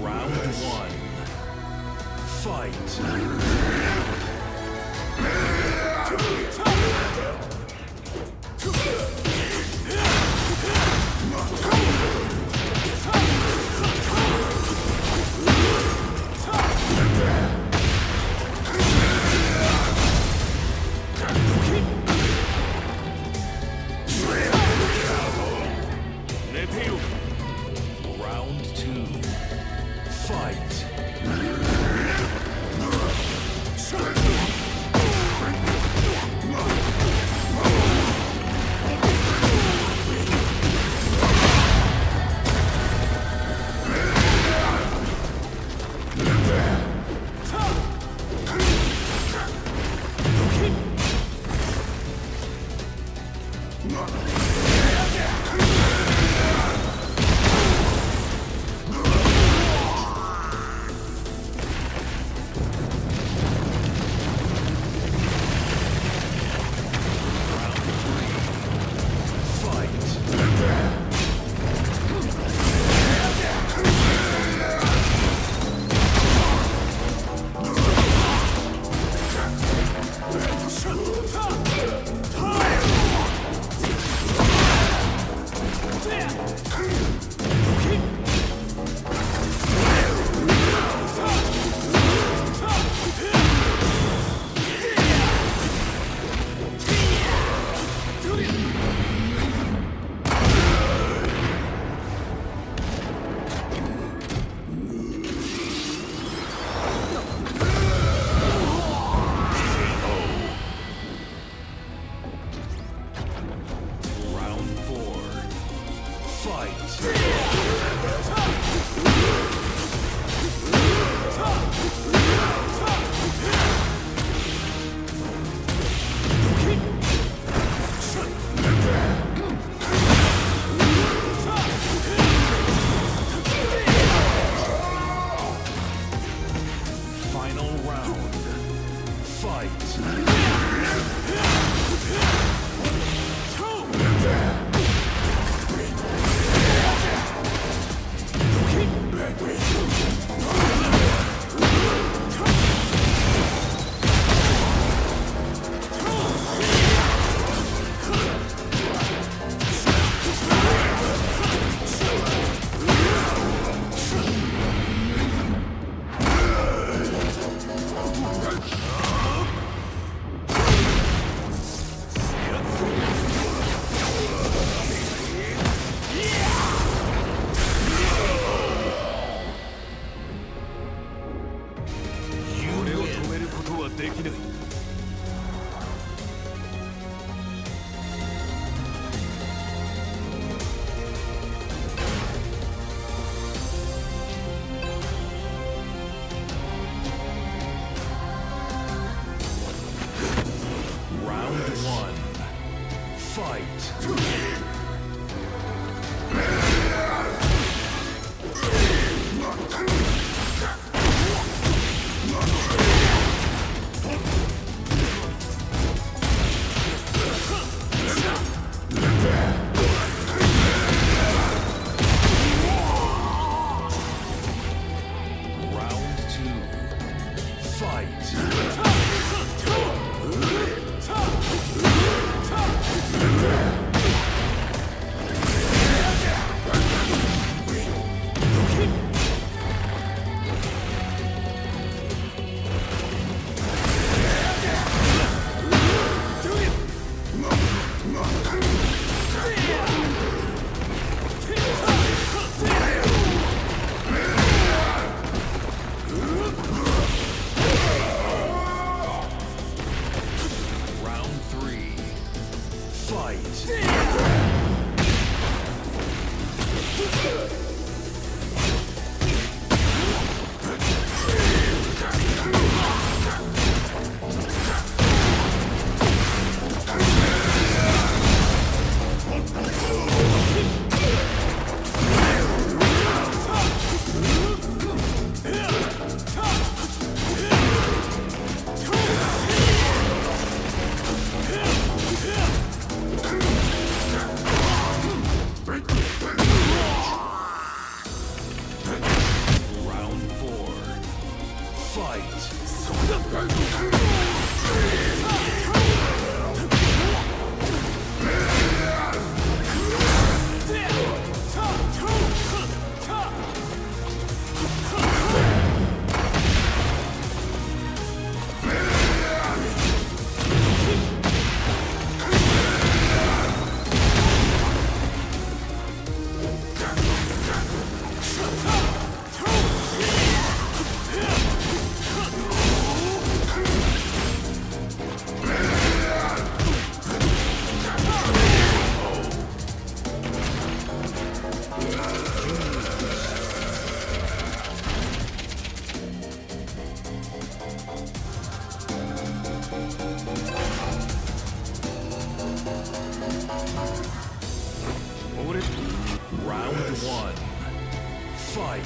Round one. Fight. Fight. Fight. Fight. fight. One. Fight.